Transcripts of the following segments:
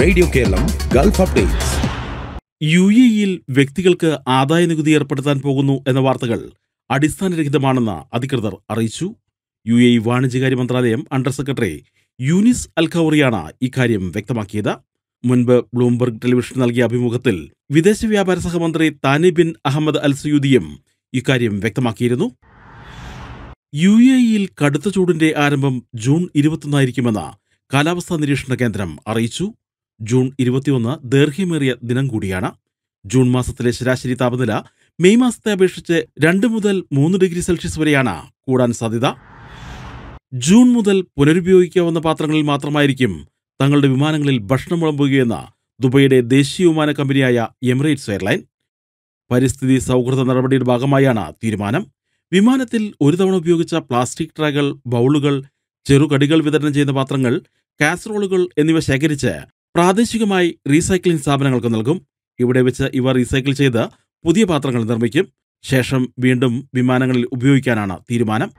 Radio Keralam Gulf updates യു എയിൽ വ്യക്തികൾക്ക് ആദായ നികുതി ഏർപ്പെടുത്താൻ പോകുന്നു എന്ന വാർത്തകൾ അടിസ്ഥാനരഹിതമാണെന്ന് അധികൃതർ അറിയിച്ചു. യു എ ഇ വാണിജ്യകാര്യ മന്ത്രാലയം അണ്ടർ സെക്രട്ടറി യൂനിസ് അൽഖൌറിയാണ് ഇക്കാര്യം വ്യക്തമാക്കിയത്. മുൻപ് ബ്ലൂംബർഗ് ടെലിവിഷൻ നൽകിയ അഭിമുഖത്തിൽ വിദേശ വ്യാപാര സഹമന്ത്രി താനി ബിൻ അഹമ്മദ് അൽ സയൂദിയും ഇക്കാര്യം വ്യക്തമാക്കിയിരുന്നു. യു എ ഇയിൽ കടുത്ത ചൂടിന്റെ ആരംഭം ജൂൺ ഇരുപത്തൊന്നായിരിക്കുമെന്ന് കാലാവസ്ഥാ നിരീക്ഷണ കേന്ദ്രം അറിയിച്ചു. ജൂൺ ഇരുപത്തിയൊന്ന് ദൈർഘ്യമേറിയ ദിനം കൂടിയാണ്. ജൂൺ മാസത്തിലെ ശരാശരി താപനില മെയ് മാസത്തെ അപേക്ഷിച്ച് രണ്ട് മുതൽ മൂന്ന് ഡിഗ്രി സെൽഷ്യസ് വരെയാണ് കൂടാൻ സാധ്യത. ജൂൺ മുതൽ പുനരുപയോഗിക്കാവുന്ന പാത്രങ്ങളിൽ മാത്രമായിരിക്കും തങ്ങളുടെ വിമാനങ്ങളിൽ ഭക്ഷണം വിളമ്പുകയെന്ന് ദുബൈയുടെ ദേശീയ വിമാന കമ്പനിയായ എമിറേറ്റ്സ് എയർലൈൻ. പരിസ്ഥിതി സൗഹൃദ നടപടിയുടെ ഭാഗമായാണ് തീരുമാനം. വിമാനത്തിൽ ഒരു തവണ ഉപയോഗിച്ച പ്ലാസ്റ്റിക് ട്രാകൾ ബൗളുകൾ ചെറുകടികൾ വിതരണം ചെയ്യുന്ന പാത്രങ്ങൾ കാസറോളുകൾ എന്നിവ ശേഖരിച്ച് പ്രാദേശികമായി റീസൈക്ലിംഗ് സ്ഥാപനങ്ങൾക്ക് നൽകും. ഇവിടെ വെച്ച് ഇവ റീസൈക്കിൾ ചെയ്ത് പുതിയ പാത്രങ്ങൾ നിർമ്മിക്കും. ശേഷം വീണ്ടും വിമാനങ്ങളിൽ ഉപയോഗിക്കാനാണ് തീരുമാനം.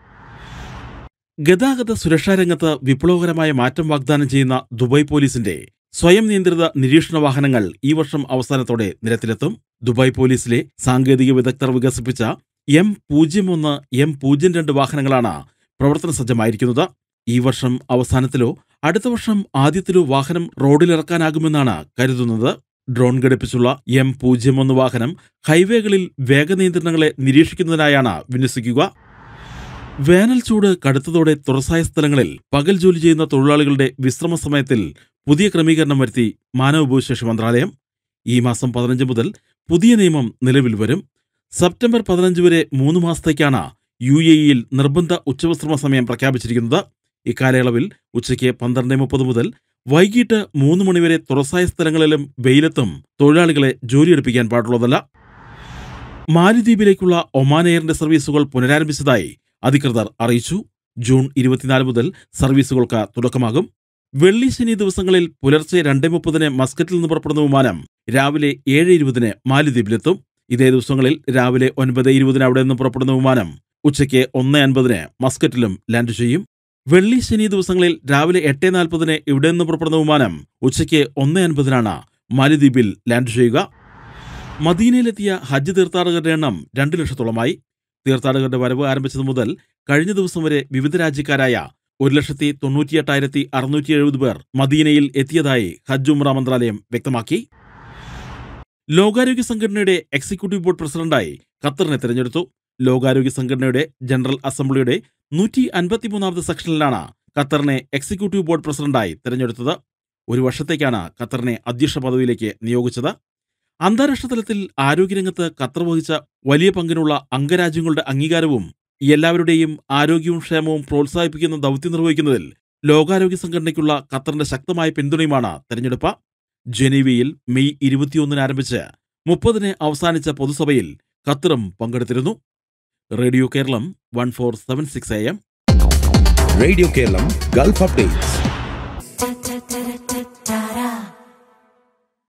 ഗതാഗത സുരക്ഷാ രംഗത്ത് വിപ്ലവകരമായ മാറ്റം വാഗ്ദാനം ചെയ്യുന്ന ദുബായ് പോലീസിന്റെ സ്വയം നിയന്ത്രിത നിരീക്ഷണ വാഹനങ്ങൾ ഈ വർഷം അവസാനത്തോടെ നിരത്തിലെത്തും. ദുബായ് പോലീസിലെ സാങ്കേതിക വിദഗ്ധർ വികസിപ്പിച്ച എം പൂജ്യം ഒന്ന് എം പൂജ്യം രണ്ട് വാഹനങ്ങളാണ് പ്രവർത്തന സജ്ജമായിരിക്കുന്നത്. ഈ വർഷം അവസാനത്തിലോ അടുത്ത വർഷം ആദ്യത്തിലോ വാഹനം റോഡിലിറക്കാനാകുമെന്നാണ് കരുതുന്നത്. ഡ്രോൺ ഘടിപ്പിച്ചുള്ള എം പൂജ്യം ഒന്ന് വാഹനം ഹൈവേകളിൽ വേഗനിയന്ത്രണങ്ങളെ നിരീക്ഷിക്കുന്നതിനായാണ് വിന്യസിക്കുക. വേനൽ ചൂട് കടുത്തതോടെ തുറസായ സ്ഥലങ്ങളിൽ പകൽ ജോലി ചെയ്യുന്ന തൊഴിലാളികളുടെ വിശ്രമ സമയത്തിൽ പുതിയ ക്രമീകരണം വരുത്തി മാനവഭൂശേഷി മന്ത്രാലയം. ഈ മാസം പതിനഞ്ച് മുതൽ പുതിയ നിയമം നിലവിൽ വരും. സെപ്റ്റംബർ പതിനഞ്ച് വരെ മൂന്ന് മാസത്തേക്കാണ് യു എ ഇയിൽ നിർബന്ധ ഉച്ചവിശ്രമ സമയം പ്രഖ്യാപിച്ചിരിക്കുന്നത്. ഇക്കാലയളവിൽ ഉച്ചയ്ക്ക് പന്ത്രണ്ട് മുപ്പത് മുതൽ വൈകിട്ട് മൂന്ന് മണിവരെ തുറസായ സ്ഥലങ്ങളിലും വെയിലത്തും തൊഴിലാളികളെ ജോലിയെടുപ്പിക്കാൻ പാടുള്ളതല്ല. മാലിദ്വീപിലേക്കുള്ള ഒമാൻ എയറിന്റെ സർവീസുകൾ പുനരാരംഭിച്ചതായി അധികൃതർ അറിയിച്ചു. ജൂൺ ഇരുപത്തിനാല് മുതൽ സർവീസുകൾക്ക് തുടക്കമാകും. വെള്ളി ശനി ദിവസങ്ങളിൽ പുലർച്ചെ രണ്ടേ മുപ്പതിന് മസ്കറ്റിൽ നിന്ന് പുറപ്പെടുന്ന വിമാനം രാവിലെ ഏഴ് ഇരുപതിന് മാലിദ്വീപിലെത്തും. ഇതേ ദിവസങ്ങളിൽ രാവിലെ ഒൻപത് ഇരുപതിന് അവിടെ നിന്ന് പുറപ്പെടുന്ന വിമാനം ഉച്ചയ്ക്ക് ഒന്ന് അൻപതിന് മസ്കറ്റിലും ലാൻഡ് ചെയ്യും. വെള്ളി ശനി ദിവസങ്ങളിൽ രാവിലെ എട്ട് നാൽപ്പതിന് ഇവിടെ നിന്ന് പുറപ്പെടുന്ന വിമാനം ഉച്ചയ്ക്ക് ഒന്ന് അൻപതിനാണ് മാലിദ്വീപിൽ ലാൻഡ് ചെയ്യുക. മദീനയിലെത്തിയ ഹജ്ജ് തീർത്ഥാടകരുടെ എണ്ണം രണ്ട് ലക്ഷത്തോളമായി. തീർത്ഥാടകരുടെ വരവ് ആരംഭിച്ചത് മുതൽ കഴിഞ്ഞ ദിവസം വരെ വിവിധ രാജ്യക്കാരായ ഒരു ലക്ഷത്തി തൊണ്ണൂറ്റിയെട്ടായിരത്തി അറുന്നൂറ്റി എഴുപത് പേർ മദീനയിൽ എത്തിയതായി ഹജ്ജ് ഉംറ മന്ത്രാലയം വ്യക്തമാക്കി. ലോകാരോഗ്യ സംഘടനയുടെ എക്സിക്യൂട്ടീവ് ബോർഡ് പ്രസിഡന്റായി ഖത്തറിനെ തെരഞ്ഞെടുത്തു. ലോകാരോഗ്യ സംഘടനയുടെ ജനറൽ അസംബ്ലിയുടെ നൂറ്റി അൻപത്തിമൂന്നാമത് സെക്ഷനിലാണ് ഖത്തറിനെ എക്സിക്യൂട്ടീവ് ബോർഡ് പ്രസിഡന്റായി തെരഞ്ഞെടുത്തത്. ഒരു വർഷത്തേക്കാണ് ഖത്തറിനെ അധ്യക്ഷ പദവിയിലേക്ക് നിയോഗിച്ചത്. അന്താരാഷ്ട്ര തലത്തിൽ ആരോഗ്യരംഗത്ത് ഖത്തർ വഹിച്ച വലിയ പങ്കിനുള്ള അംഗരാജ്യങ്ങളുടെ അംഗീകാരവും എല്ലാവരുടെയും ആരോഗ്യവും ക്ഷേമവും പ്രോത്സാഹിപ്പിക്കുന്ന ദൗത്യം നിർവഹിക്കുന്നതിൽ ലോകാരോഗ്യ സംഘടനയ്ക്കുള്ള ഖത്തറിന്റെ ശക്തമായ പിന്തുണയുമാണ് തെരഞ്ഞെടുപ്പ്. ജനീവയിൽ മെയ് ഇരുപത്തിയൊന്നിന് ആരംഭിച്ച് മുപ്പതിന് അവസാനിച്ച പൊതുസഭയിൽ ഖത്തറും പങ്കെടുത്തിരുന്നു. Radio Keralam one four seven six A M. Radio Keralam Gulf updates.